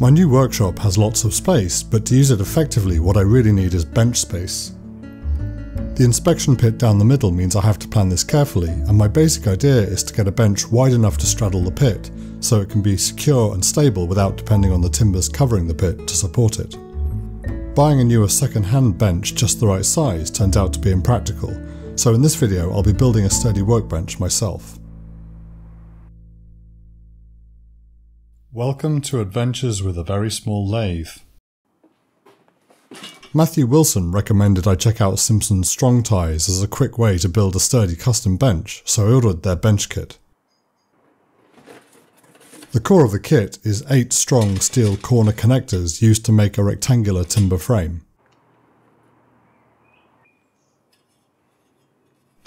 My new workshop has lots of space, but to use it effectively what I really need is bench space. The inspection pit down the middle means I have to plan this carefully, and my basic idea is to get a bench wide enough to straddle the pit, so it can be secure and stable without depending on the timbers covering the pit to support it. Buying a newer second-hand bench just the right size turned out to be impractical, so in this video I'll be building a sturdy workbench myself. Welcome to Adventures with a Very Small Lathe. Matthew Wilson recommended I check out Simpson's Strong Ties as a quick way to build a sturdy custom bench, so I ordered their bench kit. The core of the kit is eight strong steel corner connectors used to make a rectangular timber frame.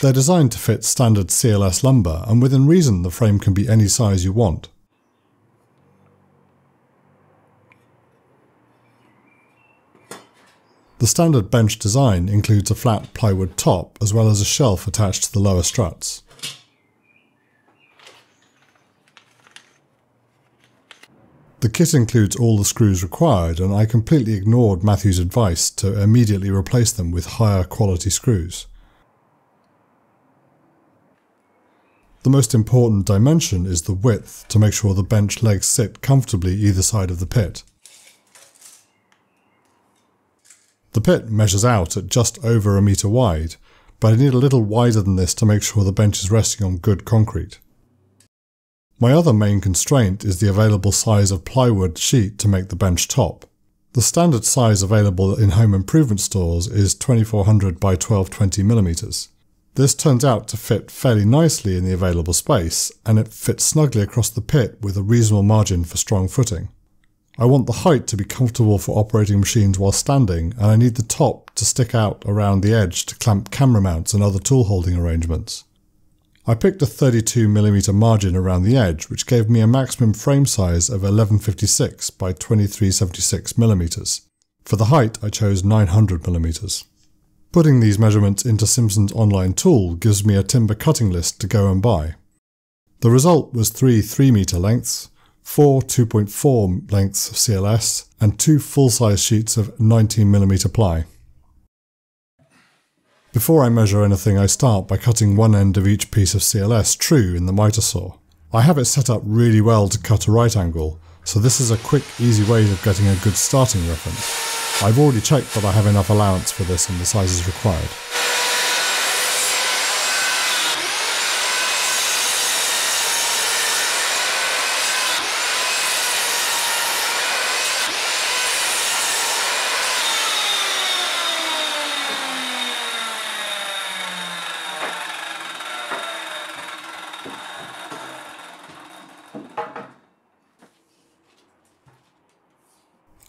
They're designed to fit standard CLS lumber and within reason the frame can be any size you want. The standard bench design includes a flat plywood top as well as a shelf attached to the lower struts. The kit includes all the screws required and I completely ignored Matthew's advice to immediately replace them with higher quality screws. The most important dimension is the width to make sure the bench legs sit comfortably either side of the pit. The pit measures out at just over a metre wide, but I need a little wider than this to make sure the bench is resting on good concrete. My other main constraint is the available size of plywood sheet to make the bench top. The standard size available in home improvement stores is 2400 by 1220 millimeters. This turns out to fit fairly nicely in the available space, and it fits snugly across the pit with a reasonable margin for strong footing. I want the height to be comfortable for operating machines while standing, and I need the top to stick out around the edge to clamp camera mounts and other tool holding arrangements. I picked a 32mm margin around the edge, which gave me a maximum frame size of 1156 by 2376mm. For the height, I chose 900mm. Putting these measurements into Simpson's online tool gives me a timber cutting list to go and buy. The result was three 3 metre lengths, four 2.4 lengths of CLS, and two full-size sheets of 19mm ply. Before I measure anything I start by cutting one end of each piece of CLS true in the miter saw. I have it set up really well to cut a right angle, so this is a quick easy way of getting a good starting reference. I've already checked that I have enough allowance for this and the sizes required.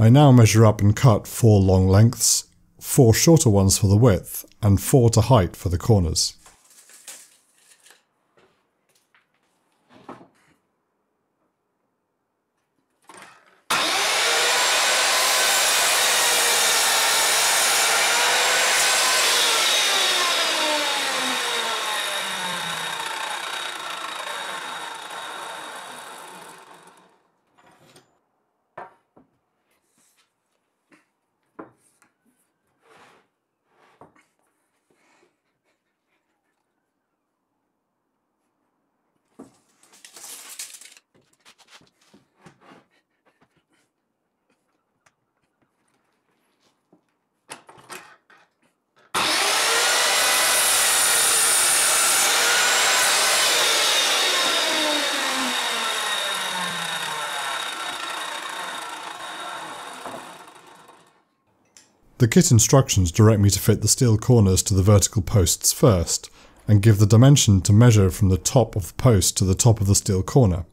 I now measure up and cut four long lengths, four shorter ones for the width, and four to height for the corners. The kit instructions direct me to fit the steel corners to the vertical posts first, and give the dimension to measure from the top of the post to the top of the steel corner.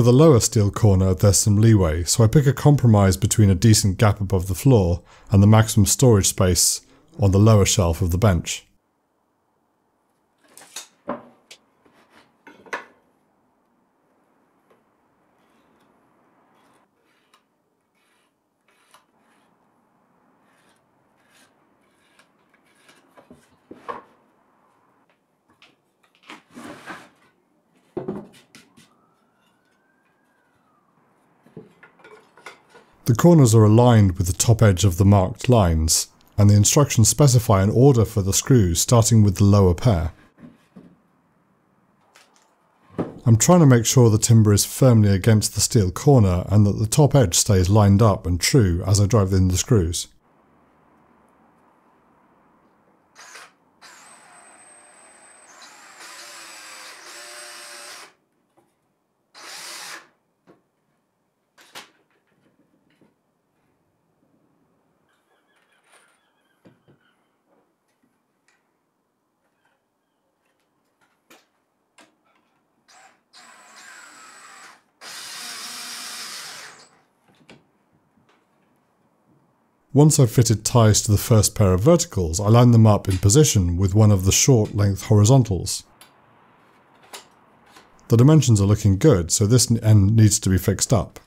For the lower steel corner there's some leeway, so I pick a compromise between a decent gap above the floor and the maximum storage space on the lower shelf of the bench. The corners are aligned with the top edge of the marked lines, and the instructions specify an order for the screws starting with the lower pair. I'm trying to make sure the timber is firmly against the steel corner and that the top edge stays lined up and true as I drive in the screws. Once I've fitted ties to the first pair of verticals, I line them up in position with one of the short length horizontals. The dimensions are looking good, so this end needs to be fixed up.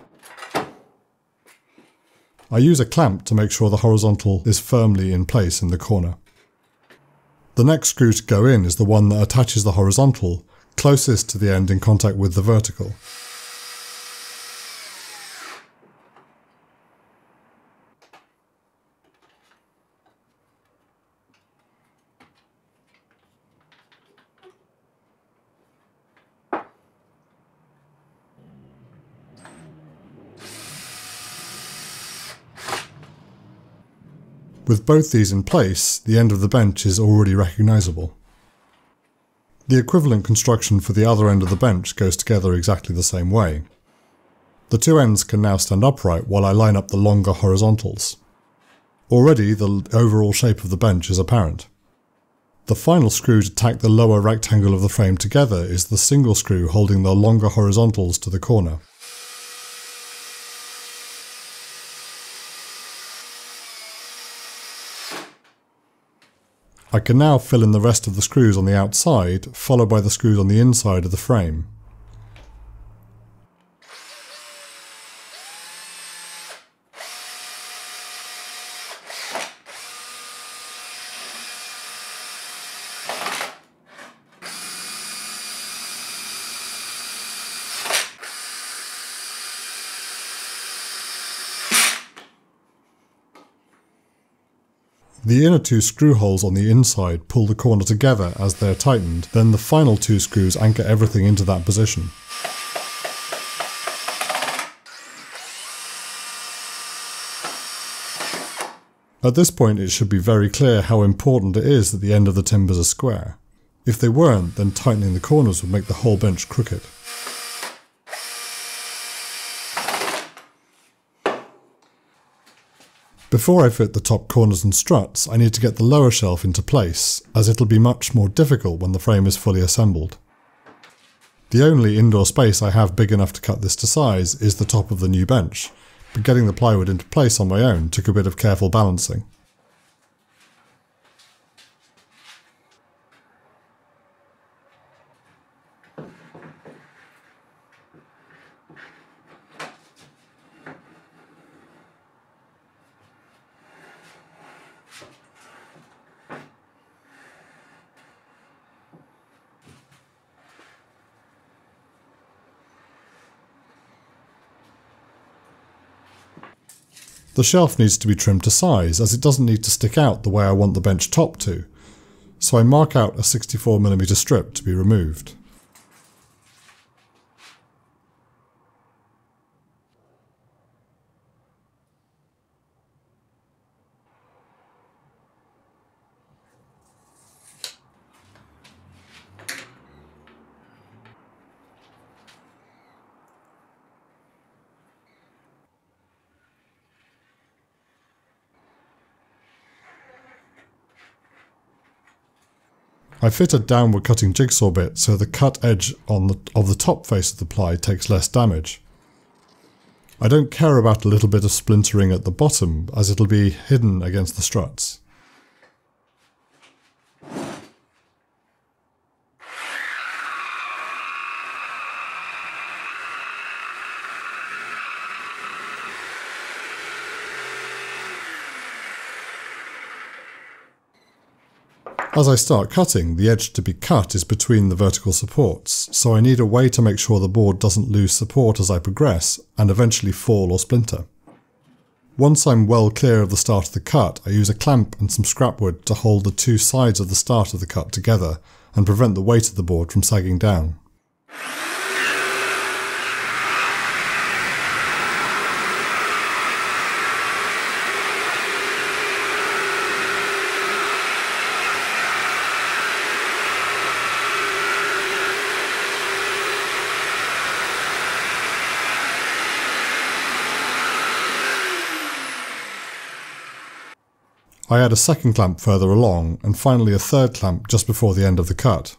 I use a clamp to make sure the horizontal is firmly in place in the corner. The next screw to go in is the one that attaches the horizontal closest to the end in contact with the vertical. With both these in place, the end of the bench is already recognisable. The equivalent construction for the other end of the bench goes together exactly the same way. The two ends can now stand upright while I line up the longer horizontals. Already the overall shape of the bench is apparent. The final screw to tack the lower rectangle of the frame together is the single screw holding the longer horizontals to the corner. I can now fill in the rest of the screws on the outside, followed by the screws on the inside of the frame. The inner two screw holes on the inside pull the corner together as they are tightened, then the final two screws anchor everything into that position. At this point it should be very clear how important it is that the end of the timbers are square. If they weren't, then tightening the corners would make the whole bench crooked. Before I fit the top corners and struts, I need to get the lower shelf into place, as it'll be much more difficult when the frame is fully assembled. The only indoor space I have big enough to cut this to size is the top of the new bench, but getting the plywood into place on my own took a bit of careful balancing. The shelf needs to be trimmed to size as it doesn't need to stick out the way I want the bench top to, so I mark out a 64mm strip to be removed. I fit a downward cutting jigsaw bit so the cut edge on the, of the top face of the ply takes less damage. I don't care about a little bit of splintering at the bottom as it'll be hidden against the struts. As I start cutting, the edge to be cut is between the vertical supports, so I need a way to make sure the board doesn't lose support as I progress and eventually fall or splinter. Once I'm well clear of the start of the cut, I use a clamp and some scrap wood to hold the two sides of the start of the cut together and prevent the weight of the board from sagging down. I add a second clamp further along, and finally a third clamp just before the end of the cut.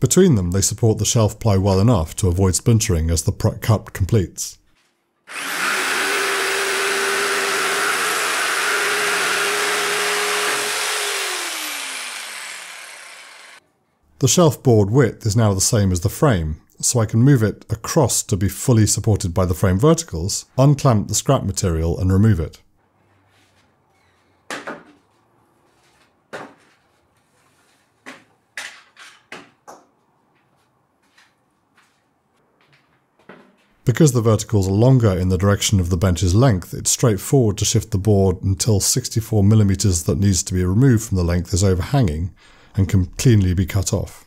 Between them, they support the shelf ply well enough to avoid splintering as the cut completes. The shelf board width is now the same as the frame, so I can move it across to be fully supported by the frame verticals, unclamp the scrap material and remove it. Because the verticals are longer in the direction of the bench's length, it's straightforward to shift the board until 64mm that needs to be removed from the length is overhanging, and can cleanly be cut off.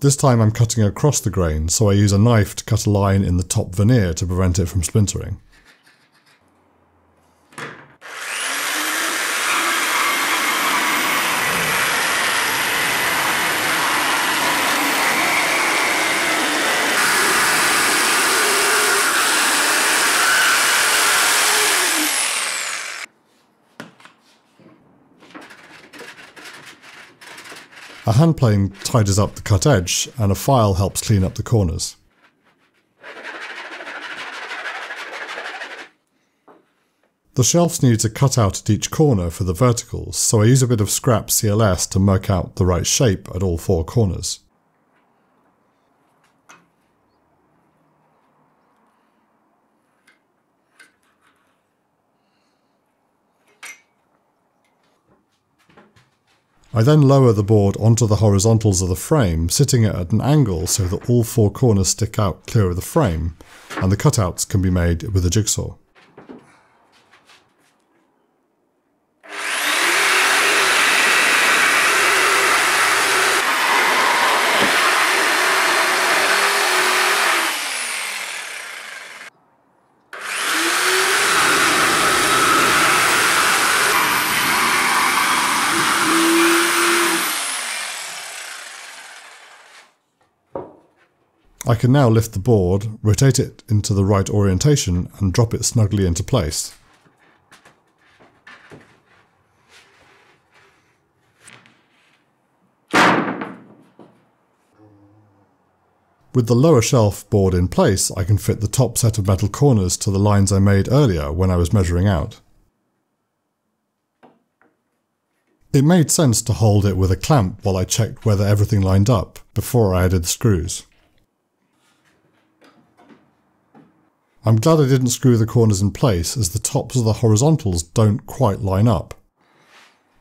This time I'm cutting across the grain, so I use a knife to cut a line in the top veneer to prevent it from splintering. Hand plane tidies up the cut edge, and a file helps clean up the corners. The shelves needs a cutout at each corner for the verticals, so I use a bit of scrap CLS to mark out the right shape at all four corners. I then lower the board onto the horizontals of the frame, sitting it at an angle so that all four corners stick out clear of the frame, and the cutouts can be made with a jigsaw. I can now lift the board, rotate it into the right orientation and drop it snugly into place. With the lower shelf board in place, I can fit the top set of metal corners to the lines I made earlier when I was measuring out. It made sense to hold it with a clamp while I checked whether everything lined up before I added the screws. I'm glad I didn't screw the corners in place as the tops of the horizontals don't quite line up.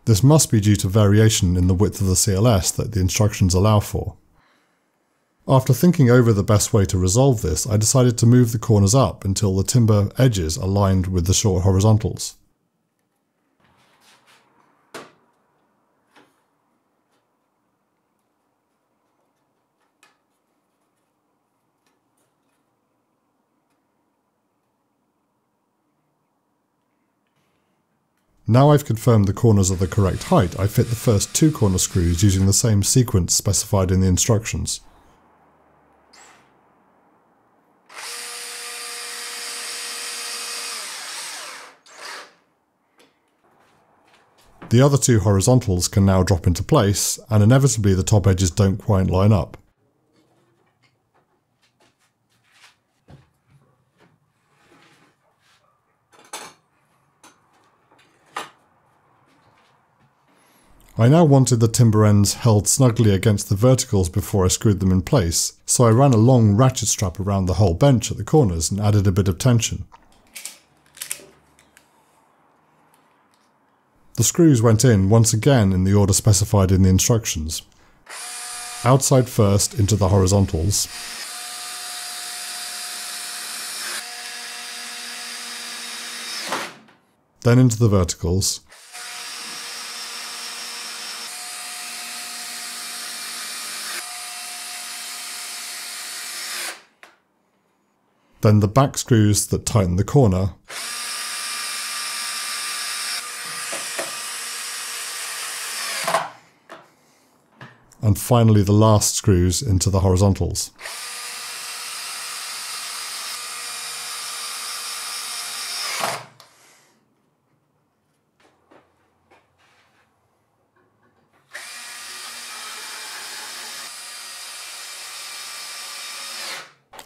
This must be due to variation in the width of the CLS that the instructions allow for. After thinking over the best way to resolve this, I decided to move the corners up until the timber edges aligned with the short horizontals. Now I've confirmed the corners are the correct height, I fit the first two corner screws using the same sequence specified in the instructions. The other two horizontals can now drop into place, and inevitably the top edges don't quite line up. I now wanted the timber ends held snugly against the verticals before I screwed them in place, so I ran a long ratchet strap around the whole bench at the corners and added a bit of tension. The screws went in once again in the order specified in the instructions. Outside first into the horizontals, then into the verticals, then the back screws that tighten the corner, and finally the last screws into the horizontals.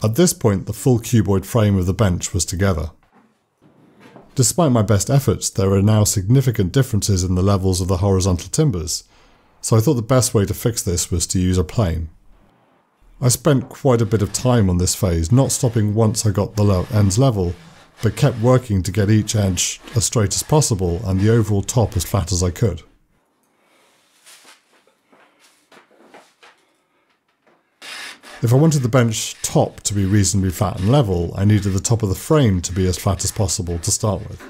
At this point, the full cuboid frame of the bench was together. Despite my best efforts, there are now significant differences in the levels of the horizontal timbers, so I thought the best way to fix this was to use a plane. I spent quite a bit of time on this phase, not stopping once I got the ends level, but kept working to get each edge as straight as possible and the overall top as flat as I could. If I wanted the bench top to be reasonably flat and level, I needed the top of the frame to be as flat as possible to start with.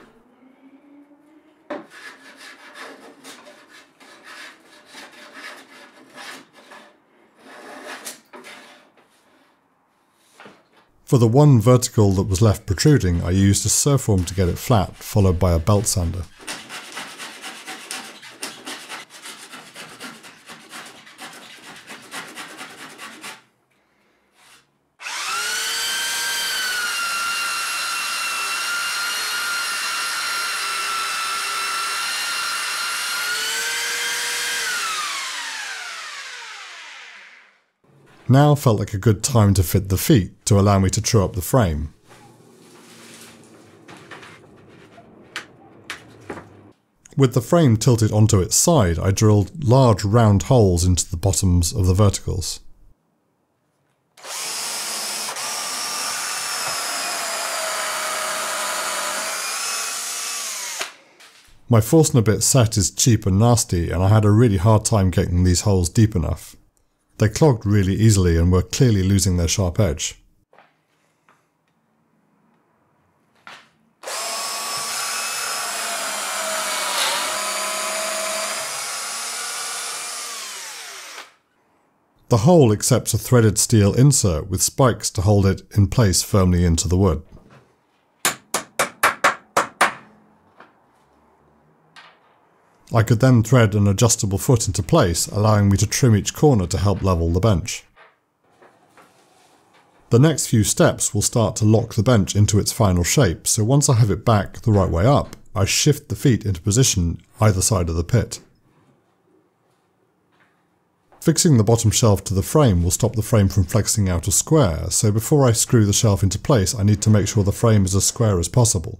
For the one vertical that was left protruding, I used a Surform to get it flat, followed by a belt sander. Now felt like a good time to fit the feet to allow me to true up the frame. With the frame tilted onto its side, I drilled large round holes into the bottoms of the verticals. My Forstner bit set is cheap and nasty and I had a really hard time getting these holes deep enough. They clogged really easily and were clearly losing their sharp edge. The hole accepts a threaded steel insert with spikes to hold it in place firmly into the wood. I could then thread an adjustable foot into place, allowing me to trim each corner to help level the bench. The next few steps will start to lock the bench into its final shape, so once I have it back the right way up, I shift the feet into position either side of the pit. Fixing the bottom shelf to the frame will stop the frame from flexing out of square, so before I screw the shelf into place I need to make sure the frame is as square as possible.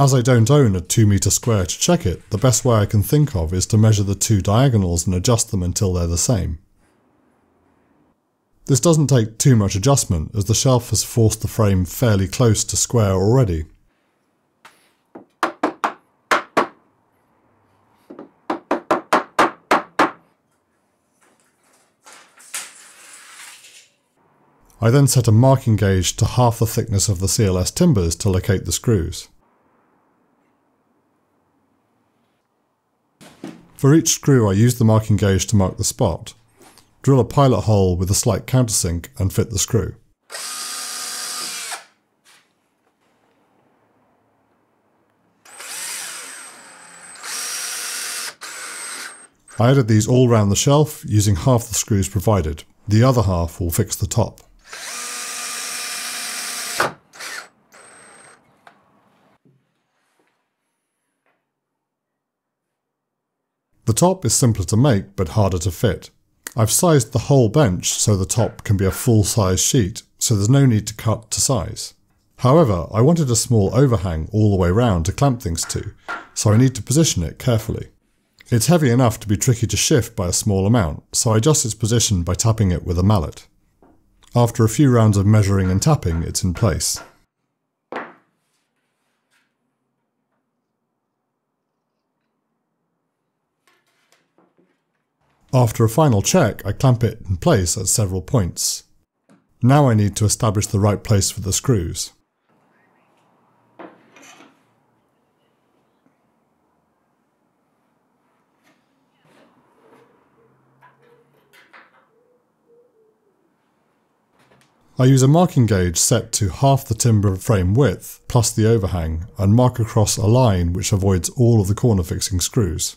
As I don't own a 2 meter square to check it, the best way I can think of is to measure the two diagonals and adjust them until they're the same. This doesn't take too much adjustment as the shelf has forced the frame fairly close to square already. I then set a marking gauge to half the thickness of the CLS timbers to locate the screws. For each screw I use the marking gauge to mark the spot, drill a pilot hole with a slight countersink and fit the screw. I added these all round the shelf using half the screws provided. The other half will fix the top. The top is simpler to make but harder to fit. I've sized the whole bench so the top can be a full size sheet, so there's no need to cut to size. However, I wanted a small overhang all the way round to clamp things to, so I need to position it carefully. It's heavy enough to be tricky to shift by a small amount, so I adjust its position by tapping it with a mallet. After a few rounds of measuring and tapping, it's in place. After a final check, I clamp it in place at several points. Now I need to establish the right place for the screws. I use a marking gauge set to half the timber frame width plus the overhang and mark across a line which avoids all of the corner fixing screws.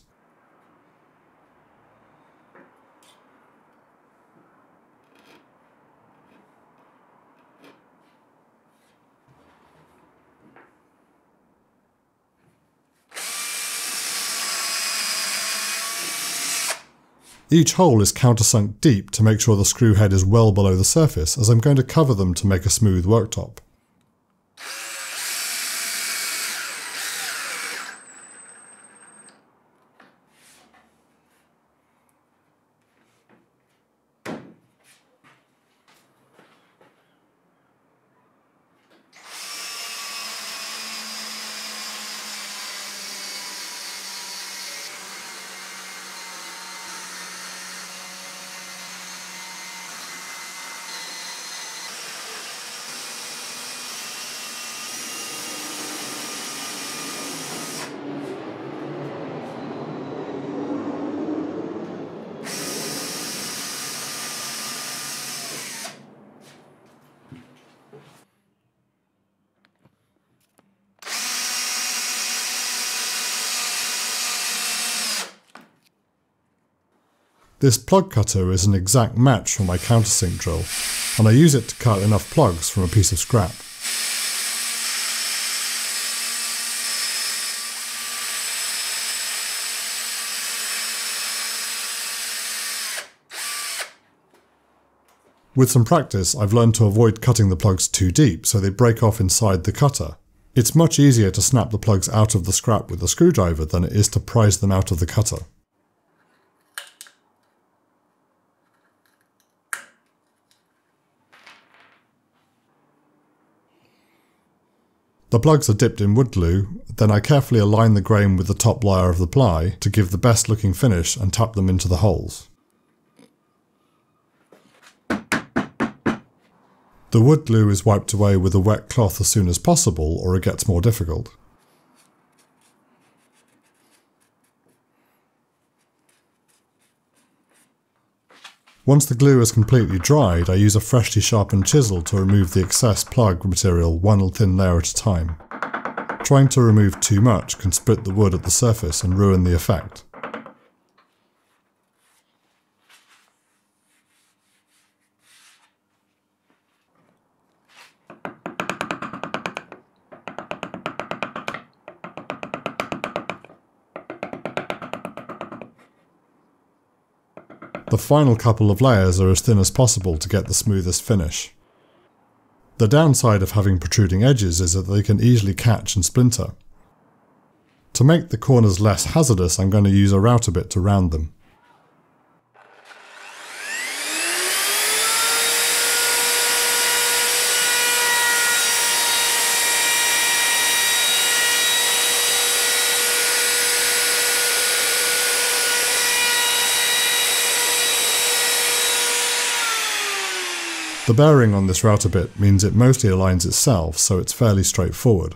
Each hole is countersunk deep to make sure the screw head is well below the surface as I'm going to cover them to make a smooth worktop. This plug cutter is an exact match for my countersink drill, and I use it to cut enough plugs from a piece of scrap. With some practice, I've learned to avoid cutting the plugs too deep so they break off inside the cutter. It's much easier to snap the plugs out of the scrap with a screwdriver than it is to prise them out of the cutter. The plugs are dipped in wood glue, then I carefully align the grain with the top layer of the ply to give the best looking finish and tap them into the holes. The wood glue is wiped away with a wet cloth as soon as possible or it gets more difficult. Once the glue is completely dried, I use a freshly sharpened chisel to remove the excess plug material one thin layer at a time. Trying to remove too much can split the wood at the surface and ruin the effect. The final couple of layers are as thin as possible to get the smoothest finish. The downside of having protruding edges is that they can easily catch and splinter. To make the corners less hazardous I'm going to use a router bit to round them. The bearing on this router bit means it mostly aligns itself, so it's fairly straightforward.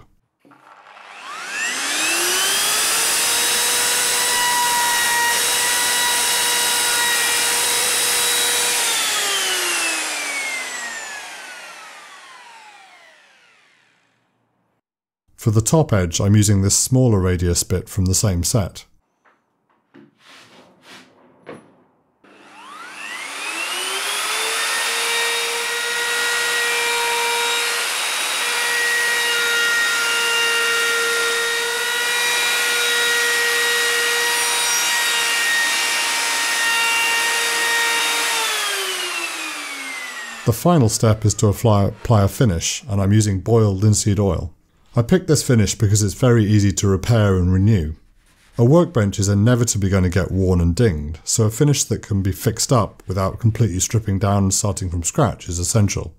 For the top edge I'm using this smaller radius bit from the same set. The final step is to apply, apply a finish, and I'm using boiled linseed oil. I picked this finish because it's very easy to repair and renew. A workbench is inevitably going to get worn and dinged, so a finish that can be fixed up without completely stripping down and starting from scratch is essential.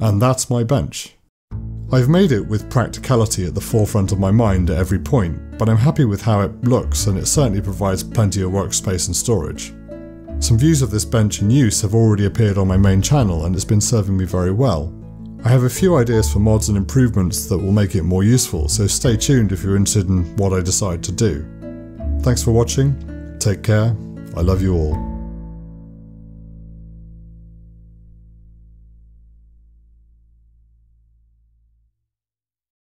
And that's my bench. I've made it with practicality at the forefront of my mind at every point, but I'm happy with how it looks and it certainly provides plenty of workspace and storage. Some views of this bench in use have already appeared on my main channel and it's been serving me very well. I have a few ideas for mods and improvements that will make it more useful, so stay tuned if you're interested in what I decide to do. Thanks for watching, take care, I love you all.